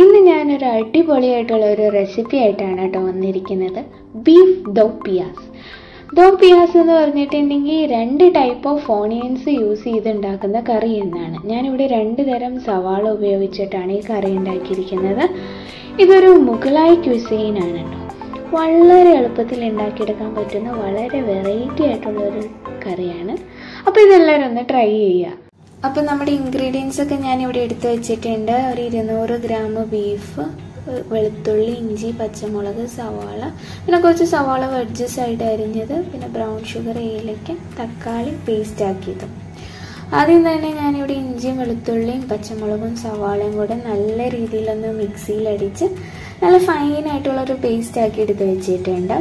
ഇന്ന് ഞാനൊരു അടിപൊളിയായിട്ടുള്ള ഒരു റെസിപ്പി ആയിട്ടാണ് കേട്ടോ വന്നിരിക്കുന്നത്. ബീഫ് ദോ പിയാസ് ദോ പിയാസ് എന്ന് പറഞ്ഞിട്ടുണ്ടെങ്കിൽ രണ്ട് ടൈപ്പ് ഓഫ് ഓണിയൻസ് യൂസ് ചെയ്ത് ഉണ്ടാക്കുന്ന കറി എന്നാണ്. ഞാനിവിടെ രണ്ട് തരം സവാള ഉപയോഗിച്ചിട്ടാണ് ഈ കറി ഉണ്ടാക്കിയിരിക്കുന്നത്. ഇതൊരു മുഗളായി ക്യുസൈനാണ് കേട്ടോ. വളരെ എളുപ്പത്തിൽ ഉണ്ടാക്കിയെടുക്കാൻ പറ്റുന്ന വളരെ വെറൈറ്റി ആയിട്ടുള്ള ഒരു കറിയാണ്. അപ്പോൾ ഇതെല്ലാവരും ഒന്ന് ട്രൈ ചെയ്യുക. അപ്പോൾ നമ്മുടെ ഇൻഗ്രീഡിയൻസ് ഒക്കെ ഞാൻ ഇവിടെ എടുത്തു വെച്ചിട്ടുണ്ട്. ഒരു ഇരുന്നൂറ് ഗ്രാം ബീഫ് വെളുത്തുള്ളി ഇഞ്ചി പച്ചമുളക് സവാള. പിന്നെ കുറച്ച് സവാള വെഡ്ജസ് ആയിട്ട് അരിഞ്ഞത്. പിന്നെ ബ്രൗൺ ഷുഗർ ഏലയ്ക്ക തക്കാളി പേസ്റ്റ് ആക്കിയത്. ആദ്യം തന്നെ ഞാനിവിടെ ഇഞ്ചിയും വെളുത്തുള്ളിയും പച്ചമുളകും സവാളയും കൂടെ നല്ല രീതിയിലൊന്ന് മിക്സിയിലടിച്ച് നല്ല ഫൈനായിട്ടുള്ളൊരു പേസ്റ്റ് ആക്കി എടുത്ത് വെച്ചിട്ടുണ്ട്.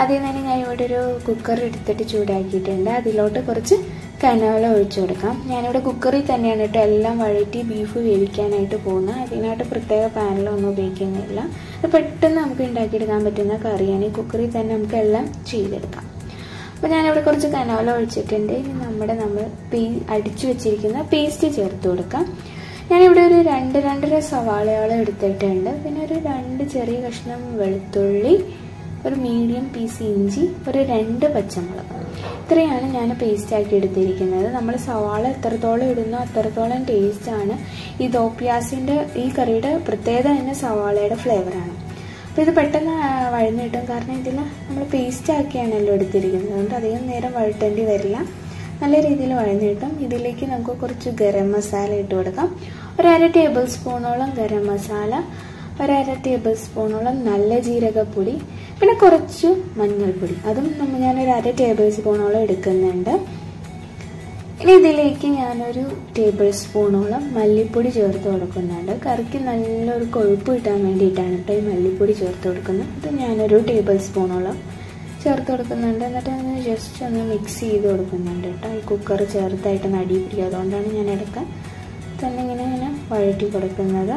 ആദ്യം തന്നെ ഞാൻ ഇവിടെ ഒരു കുക്കർ എടുത്തിട്ട് ചൂടാക്കിയിട്ടുണ്ട്. അതിലോട്ട് കുറച്ച് കനവല ഒഴിച്ചു കൊടുക്കാം. ഞാനിവിടെ കുക്കറിൽ തന്നെയാണ് കേട്ടോ. എല്ലാം വഴറ്റി ബീഫ് വേവിക്കാനായിട്ട് പോകുന്നത് അതിനായിട്ട് പ്രത്യേക പാനലൊന്നും ഉപയോഗിക്കുന്നില്ല. അത് പെട്ടെന്ന് നമുക്ക് ഉണ്ടാക്കിയെടുക്കാൻ പറ്റുന്ന കറിയാണ്. ഈ കുക്കറിൽ തന്നെ നമുക്ക് എല്ലാം ചെയ്തെടുക്കാം. അപ്പോൾ ഞാനിവിടെ കുറച്ച് കനോല ഒഴിച്ചിട്ടുണ്ട്. ഇനി നമ്മുടെ നമ്മൾ പീ അടിച്ചു വെച്ചിരിക്കുന്ന പേസ്റ്റ് ചേർത്ത് കൊടുക്കാം. ഞാനിവിടെ ഒരു രണ്ട് രണ്ടര സവാളയോളം എടുത്തിട്ടുണ്ട്. പിന്നെ ഒരു രണ്ട് ചെറിയ കഷ്ണം വെളുത്തുള്ളി ഒരു മീഡിയം പീസ് ഇഞ്ചി ഒരു രണ്ട് പച്ചമുളക്. ഇത്രയാണ് ഞാൻ പേസ്റ്റ് ആക്കി എടുത്തിരിക്കുന്നത്. നമ്മൾ സവാള എത്രത്തോളം ഇടുന്നോ അത്രത്തോളം ടേസ്റ്റാണ് ഈ ദോപ്യാസിന്റെ ഈ കറിയുടെ പ്രത്യേകത തന്നെ സവാളയുടെ ഫ്ലേവറാണ് അപ്പോൾ ഇത് പെട്ടെന്ന് വഴന്ന് കിട്ടും. കാരണം ഇതിൽ നമ്മൾ പേസ്റ്റ് ആക്കിയാണല്ലോ എടുത്തിരിക്കുന്നത്. അതുകൊണ്ട് അധികം നേരം വഴട്ടേണ്ടി വരില്ല. നല്ല രീതിയിൽ വഴന്ന് കിട്ടും. ഇതിലേക്ക് നമുക്ക് കുറച്ച് ഗരം മസാല ഇട്ട് കൊടുക്കാം. ഒരു അര ടേബിൾ സ്പൂണോളം ഗരം മസാല ഒരര ടേബിൾ സ്പൂണോളം നല്ല ജീരകപ്പൊടി പിന്നെ കുറച്ച് മഞ്ഞൾപ്പൊടി. അതും നമ്മൾ ഞാനൊരു അര ടേബിൾ സ്പൂണോളം എടുക്കുന്നുണ്ട്. ഇനി ഇതിലേക്ക് ഞാനൊരു ടേബിൾ സ്പൂണോളം മല്ലിപ്പൊടി ചേർത്ത് കൊടുക്കുന്നുണ്ട്. കറിക്ക് നല്ലൊരു കൊഴുപ്പ് കിട്ടാൻ വേണ്ടിയിട്ടാണ് കേട്ടോ ഈ മല്ലിപ്പൊടി ചേർത്ത് കൊടുക്കുന്നത്. അത് ഞാനൊരു ടേബിൾ സ്പൂണോളം ചേർത്ത് കൊടുക്കുന്നുണ്ട്. എന്നിട്ട് ഒന്ന് ജസ്റ്റ് ഒന്ന് മിക്സ് ചെയ്ത് കൊടുക്കുന്നുണ്ട് കേട്ടോ ഈ കുക്കർ ചേർത്തായിട്ട് നടി പിടിക്കുക അതുകൊണ്ടാണ് ഞാൻ ഇടയ്ക്ക് തന്നെ ഇങ്ങനെ ഇങ്ങനെ വഴറ്റി കൊടുക്കുന്നത്.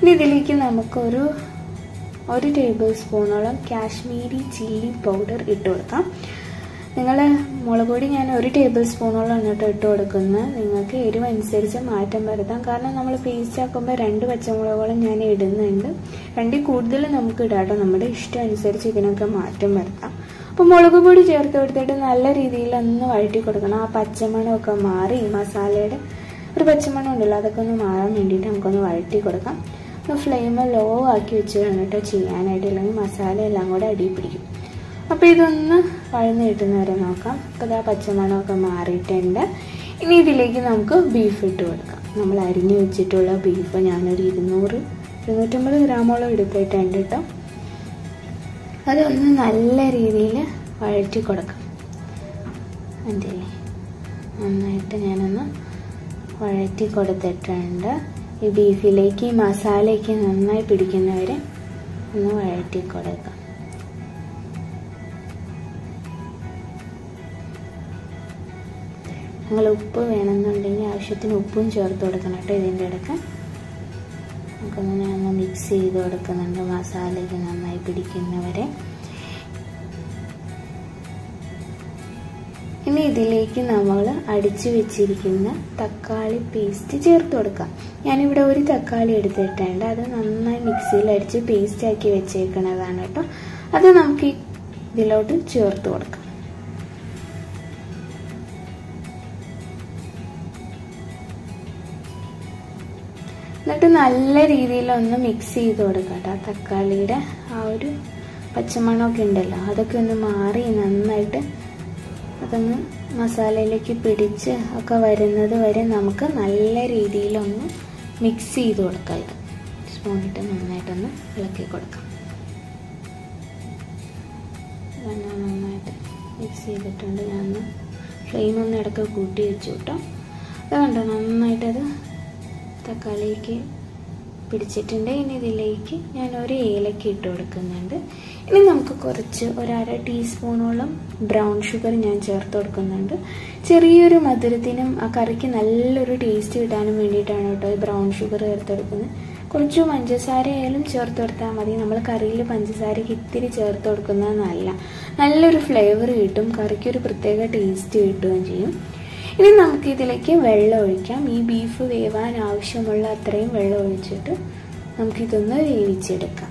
ഇനി ഇതിലേക്ക് നമുക്കൊരു ഒരു ടേബിൾ സ്പൂണോളം കാശ്മീരി ചില്ലി പൗഡർ ഇട്ട് കൊടുക്കാം. നിങ്ങൾ മുളക് പൊടി ഞാൻ ഒരു ടേബിൾ സ്പൂണോളം കേട്ടോ ഇട്ട് കൊടുക്കുന്നത്. നിങ്ങൾക്ക് എരിവ് അനുസരിച്ച് മാറ്റം വരുത്താം. കാരണം നമ്മൾ പേസ്റ്റ് ആക്കുമ്പോൾ രണ്ട് പച്ചമുളകോളം ഞാൻ ഇടുന്നുണ്ട്. രണ്ടിൽ കൂടുതൽ നമുക്ക് ഇടാട്ടോ നമ്മുടെ ഇഷ്ടം അനുസരിച്ച് ഇതിനൊക്കെ മാറ്റം വരുത്താം. അപ്പോൾ മുളക് പൊടി ചേർത്ത് കൊടുത്തിട്ട് നല്ല രീതിയിൽ ഒന്ന് വഴറ്റി കൊടുക്കണം. ആ പച്ചമണമൊക്കെ മാറി മസാലയുടെ ഒരു പച്ചമണം ഉണ്ടല്ലോ അതൊക്കെ ഒന്ന് മാറാൻ വേണ്ടിയിട്ട് നമുക്കൊന്ന് വഴറ്റി കൊടുക്കാം. ഫ്ലെയിം ലോ ആക്കി വെച്ച് കഴിഞ്ഞിട്ട് ചെയ്യാനായിട്ട്. അല്ലെങ്കിൽ മസാല എല്ലാം കൂടെ അടി പിടിക്കും. അപ്പോൾ ഇതൊന്ന് വഴന്ന് കിട്ടുന്നവരെ നോക്കാം. അപ്പോൾ ആ പച്ചമണമൊക്കെ മാറിയിട്ടുണ്ട്. ഇനി ഇതിലേക്ക് നമുക്ക് ബീഫ് ഇട്ട് കൊടുക്കാം. നമ്മൾ അരിഞ്ഞു വെച്ചിട്ടുള്ള ബീഫ് ഞാനൊരു ഇരുന്നൂറ് ഇരുന്നൂറ്റമ്പത് ഗ്രാമോളം എടുത്തിട്ടുണ്ട് കേട്ടോ അതൊന്ന് നല്ല രീതിയിൽ വഴറ്റി കൊടുക്കാം. അതെ നന്നായിട്ട് ഞാനൊന്ന് വഴറ്റി കൊടുത്തിട്ടുണ്ട്. ഈ ബീഫിലേക്ക് ഈ മസാലയ്ക്ക് നന്നായി പിടിക്കുന്നവരെ ഒന്ന് വഴറ്റി കൊടുക്കാം നിങ്ങൾ ഉപ്പ് വേണമെന്നുണ്ടെങ്കിൽ ആവശ്യത്തിന് ഉപ്പും ചേർത്ത് കൊടുക്കണം കേട്ടോ ഇതിന്റെ ഇടയ്ക്ക്. നമുക്കൊന്ന് ഞാൻ മിക്സ് ചെയ്ത് കൊടുക്കുന്നുണ്ട് മസാലയ്ക്ക് നന്നായി പിടിക്കുന്നവരെ. ഇനി ഇതിലേക്ക് നമ്മൾ അടിച്ചു വെച്ചിരിക്കുന്ന തക്കാളി പേസ്റ്റ് ചേർത്ത് കൊടുക്കാം. ഞാനിവിടെ ഒരു തക്കാളി എടുത്തിട്ടുണ്ട്. അത് നന്നായി മിക്സിയിൽ അടിച്ച് പേസ്റ്റ് ആക്കി വെച്ചേക്കുന്നതാണ് കേട്ടോ. അത് നമുക്ക് ഇതിലോട്ട് ചേർത്ത് കൊടുക്കാം. എന്നിട്ട് നല്ല രീതിയിൽ ഒന്ന് മിക്സ് ചെയ്ത് കൊടുക്കാം കേട്ടോ. തക്കാളിയുടെ ആ ഒരു പച്ചമണമൊക്കെ ഉണ്ടല്ലോ. അതൊക്കെ ഒന്ന് മാറി നന്നായിട്ട് അതൊന്ന് മസാലയിലേക്ക് പിടിച്ച് ഒക്കെ വരുന്നത് വരെ നമുക്ക് നല്ല രീതിയിലൊന്ന് മിക്സ് ചെയ്ത് കൊടുക്കാം ഇത്. സ്പൂണിട്ട് നന്നായിട്ടൊന്ന് ഇളക്കി കൊടുക്കാം. നന്നായിട്ട് മിക്സ് ചെയ്തിട്ടുണ്ട്. ഞാൻ ഫ്ലെയിം ഒന്ന് ഇടയ്ക്ക് കൂട്ടി വെച്ചു കേട്ടോ. അത് കണ്ടോ? നന്നായിട്ടത് തക്കാളിക്ക് പിടിച്ചിട്ടുണ്ട് ഇനി ഇതിലേക്ക് ഞാൻ ഒരു ഏലക്ക ഇട്ട് കൊടുക്കുന്നുണ്ട്. ഇനി നമുക്ക് കുറച്ച് ഒരര ടീസ്പൂണോളം ബ്രൗൺ ഷുഗർ ഞാൻ ചേർത്ത് കൊടുക്കുന്നുണ്ട്. ചെറിയൊരു മധുരത്തിനും ആ കറിക്ക് നല്ലൊരു ടേസ്റ്റ് കിട്ടാനും വേണ്ടിയിട്ടാണ് കേട്ടോ ഈ ബ്രൗൺ ഷുഗർ ചേർത്ത് കൊടുക്കുന്നത്. കുറച്ച് പഞ്ചസാര ആയാലും ചേർത്ത് കൊടുത്താൽ മതി. നമ്മൾ കറിയിൽ പഞ്ചസാരയ്ക്ക് ഇത്തിരി ചേർത്ത് കൊടുക്കുന്നത് നല്ല നല്ലൊരു ഫ്ലേവർ കിട്ടും. കറിക്കൊരു പ്രത്യേക ടേസ്റ്റ് കിട്ടുകയും ചെയ്യും. ഇനി നമുക്ക് ഇതിലേക്ക് വെള്ളം ഒഴിക്കാം. ഈ ബീഫ് വേവാൻ ആവശ്യമുള്ള അത്രയും വെള്ളം ഒഴിച്ചിട്ട് നമുക്കിതൊന്ന് വേവിച്ചെടുക്കാം.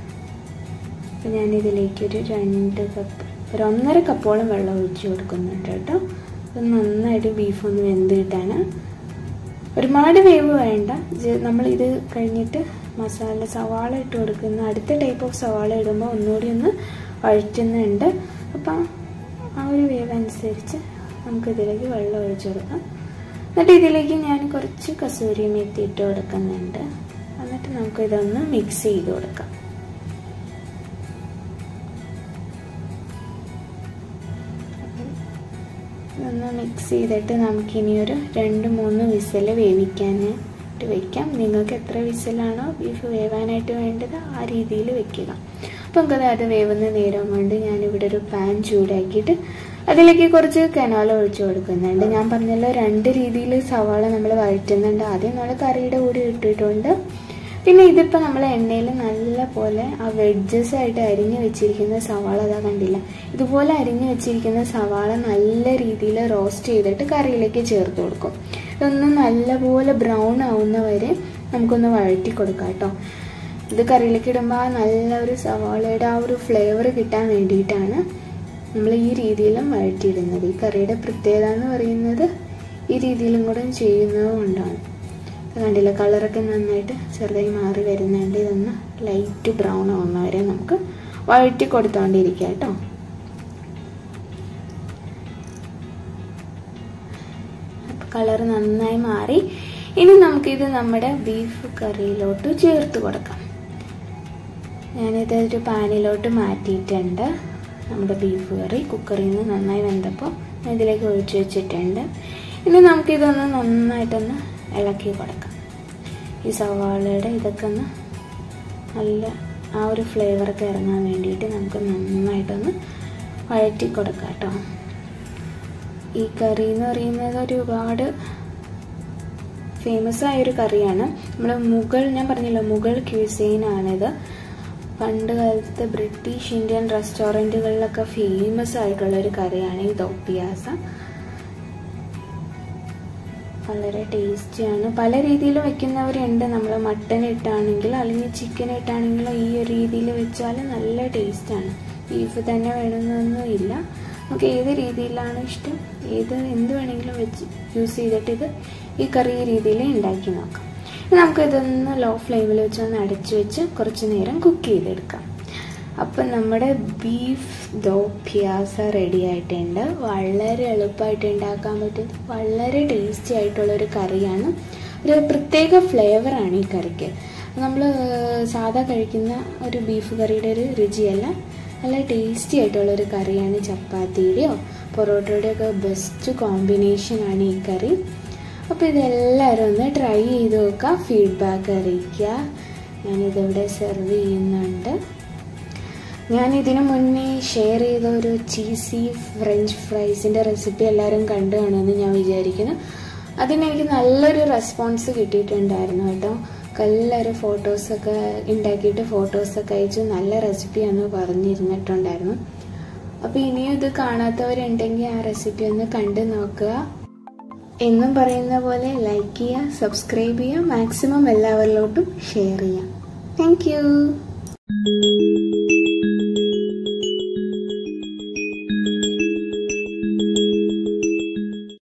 അപ്പം ഞാനിതിലേക്ക് ഒരു രണ്ട് കപ്പ് ഒരു ഒന്നര കപ്പോളം വെള്ളം ഒഴിച്ച് കൊടുക്കുന്നുണ്ട് കേട്ടോ. അത് നന്നായിട്ട് ബീഫ് ഒന്ന് വെന്ത് കിട്ടാണ് ഒരുപാട് വേവ് വേണ്ട. നമ്മളിത് കഴിഞ്ഞിട്ട് മസാല സവാള ഇട്ട് കൊടുക്കുന്ന അടുത്ത ടൈപ്പ് ഓഫ് സവാള ഇടുമ്പോൾ ഒന്നുകൂടി ഒന്ന് വഴറ്റുന്നുണ്ട്. അപ്പം ആ ഒരു വേവ് അനുസരിച്ച് നമുക്കിതിലേക്ക് വെള്ളം ഒഴിച്ചു കൊടുക്കാം. എന്നിട്ട് ഇതിലേക്ക് ഞാൻ കുറച്ച് കസൂരി മെത്തി ഇട്ട് കൊടുക്കുന്നുണ്ട്. എന്നിട്ട് നമുക്കിതൊന്ന് മിക്സ് ചെയ്ത് കൊടുക്കാം. ഇതൊന്ന് മിക്സ് ചെയ്തിട്ട് നമുക്കിനി ഒരു രണ്ട് മൂന്ന് വിസിൽ വേവിക്കാനായിട്ട് വെക്കാം. നിങ്ങൾക്ക് എത്ര വിസലാണോ ബീഫ് വേവാനായിട്ട് വേണ്ടത് ആ രീതിയിൽ വെക്കുക. അപ്പം നമുക്കത് അത് വേവുന്ന നേരം കൊണ്ട് ഞാനിവിടെ ഒരു പാൻ ചൂടാക്കിയിട്ട് അതിലേക്ക് കുറച്ച് കനോല ഒഴിച്ചു കൊടുക്കുന്നുണ്ട്. ഞാൻ പറഞ്ഞല്ലോ രണ്ട് രീതിയിൽ സവാള നമ്മൾ വഴറ്റുന്നുണ്ട്. ആദ്യം നമ്മൾ കറിയുടെ കൂടി ഇട്ടിട്ടുണ്ട്. പിന്നെ ഇതിപ്പോൾ നമ്മൾ എണ്ണയിൽ നല്ല പോലെ ആ വെഡ്ജസ് ആയിട്ട് അരിഞ്ഞു വെച്ചിരിക്കുന്ന സവാള അതാ കണ്ടില്ല. ഇതുപോലെ അരിഞ്ഞു വെച്ചിരിക്കുന്ന സവാള നല്ല രീതിയിൽ റോസ്റ്റ് ചെയ്തിട്ട് കറിയിലേക്ക് ചേർത്ത് കൊടുക്കും. ഇതൊന്ന് നല്ലപോലെ ബ്രൗൺ ആവുന്ന വരെ നമുക്കൊന്ന് വഴറ്റി കൊടുക്കാം കേട്ടോ. ഇത് കറിയിലേക്ക് ഇടുമ്പോൾ ആ നല്ല ഒരു സവാളയുടെ ആ ഒരു ഫ്ലേവർ കിട്ടാൻ വേണ്ടിയിട്ടാണ് നമ്മൾ ഈ രീതിയിലും വഴറ്റിയിടുന്നത്. ഈ കറിയുടെ പ്രത്യേകത എന്ന് പറയുന്നത് ഈ രീതിയിലും കൂടെ ചെയ്യുന്നത് കൊണ്ടാണ്. കണ്ടില്ല കളറൊക്കെ നന്നായിട്ട് ചെറുതായി മാറി വരുന്നുണ്ട്. ഇതൊന്ന് ലൈറ്റ് ബ്രൗൺ ആവുന്ന വരെ നമുക്ക് വഴറ്റി കൊടുത്തോണ്ടിരിക്കുക കേട്ടോ. കളർ നന്നായി മാറി. ഇനി നമുക്കിത് നമ്മുടെ ബീഫ് കറിയിലോട്ട് ചേർത്ത് കൊടുക്കാം. ഞാനിത് ഒരു പാനിലോട്ട് മാറ്റിയിട്ടുണ്ട്. നമ്മുടെ ബീഫ് കറി കുക്കറിൽ നിന്ന് നന്നായി വെന്തപ്പോൾ ഇതിലേക്ക് ഒഴിച്ചു വെച്ചിട്ടുണ്ട്. ഇനി നമുക്കിതൊന്ന് നന്നായിട്ടൊന്ന് ഇളക്കി കൊടുക്കാം. ഈ സവാളയുടെ ഇതൊക്കെ ഒന്ന് നല്ല ആ ഒരു ഫ്ലേവറൊക്കെ ഇറങ്ങാൻ വേണ്ടിയിട്ട് നമുക്ക് നന്നായിട്ടൊന്ന് വഴറ്റി കൊടുക്കാം കേട്ടോ ഈ കറി എന്ന് പറയുന്നത് ഒരുപാട് ഫേമസ് ആയൊരു കറിയാണ് നമ്മൾ മുഗൾ ഞാൻ പറഞ്ഞല്ലോ മുഗൾ ക്യൂസൈനാണിത് പണ്ട് കാലത്ത് ബ്രിട്ടീഷ് ഇന്ത്യൻ റെസ്റ്റോറന്റുകളിലൊക്കെ ഫേമസ് ആയിട്ടുള്ള ഒരു കറിയാണ് ഈ ദോപ്പിയാസ വളരെ ടേസ്റ്റിയാണ്. പല രീതിയിൽ വെക്കുന്നവരുണ്ട്. നമ്മൾ മട്ടൻ ഇട്ടാണെങ്കിൽ അല്ലെങ്കിൽ ചിക്കൻ ഇട്ടാണെങ്കിലും ഈ ഒരു രീതിയിൽ വെച്ചാൽ നല്ല ടേസ്റ്റാണ് ബീഫ് തന്നെ വേണമെന്നൊന്നും ഇല്ല. നമുക്ക് ഏത് രീതിയിലാണ് ഇഷ്ടം? ഏത് എന്ത് വേണമെങ്കിലും വെച്ച് യൂസ് ചെയ്തിട്ട് ഇത് ഈ കറി രീതിയിൽ ഉണ്ടാക്കി നോക്കാം. നമുക്ക് ഇതൊന്ന് ലോ ഫ്ലെയിമിൽ വെച്ച് ഒന്ന് അടച്ചു വെച്ച് കുറച്ച് നേരം കുക്ക് ചെയ്തെടുക്കാം. അപ്പം നമ്മുടെ ബീഫ് ദോ പിയാസ റെഡി ആയിട്ടുണ്ട്. വളരെ എളുപ്പമായിട്ട് ഉണ്ടാക്കാൻ പറ്റും. വളരെ ടേസ്റ്റി ആയിട്ടുള്ള ഒരു കറിയാണ്. ഒരു പ്രത്യേക ഫ്ലേവറാണ് ഈ കറിക്ക്. നമ്മൾ സാധാ കഴിക്കുന്ന ഒരു ബീഫ് കറിയുടെ ഒരു രുചിയല്ല. നല്ല ടേസ്റ്റി ആയിട്ടുള്ളൊരു കറിയാണ് ചപ്പാത്തിയുടെയോ പൊറോട്ടയുടെയൊക്കെ ബെസ്റ്റ് കോമ്പിനേഷനാണ് ഈ കറി. അപ്പോൾ ഇതെല്ലാവരും ഒന്ന് ട്രൈ ചെയ്ത് നോക്കുക ഫീഡ്ബാക്ക് അറിയിക്കുക. ഞാനിതിവിടെ സെർവ് ചെയ്യുന്നുണ്ട്. ഞാൻ ഇതിനു മുന്നേ ഷെയർ ചെയ്ത ഒരു ചീസി ഫ്രഞ്ച് ഫ്രൈസിന്റെ റെസിപ്പി എല്ലാവരും കണ്ടു കാണുമെന്ന് ഞാൻ വിചാരിക്കുന്നു. അതിന് എനിക്ക് നല്ലൊരു റെസ്പോൺസ് കിട്ടിയിട്ടുണ്ടായിരുന്നു കേട്ടോ. എല്ലാവരും ഫോട്ടോസൊക്കെ ഉണ്ടാക്കിയിട്ട് ഫോട്ടോസൊക്കെ അയച്ച്. നല്ല റെസിപ്പിയാന്ന് പറഞ്ഞിരുന്നിട്ടുണ്ടായിരുന്നു. അപ്പോൾ ഇനിയും ഇത് കാണാത്തവരുണ്ടെങ്കിൽ ആ റെസിപ്പി ഒന്ന് കണ്ടു നോക്കുക. എന്നും പറയുന്ന പോലെ ലൈക്ക് ചെയ്യുക സബ്സ്ക്രൈബ് ചെയ്യുക മാക്സിമം എല്ലാവരിലോട്ടും ഷെയർ ചെയ്യുക. താങ്ക്